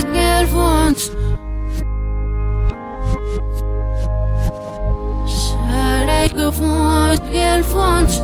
gefuaz gelfuans Sarai gefuaz gelfuans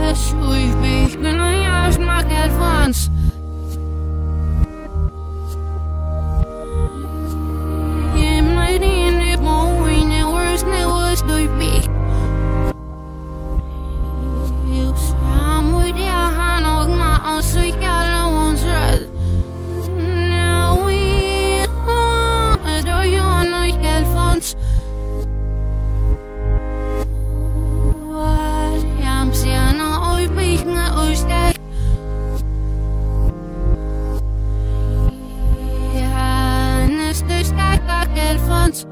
Yes, we've been, yes, my advance. once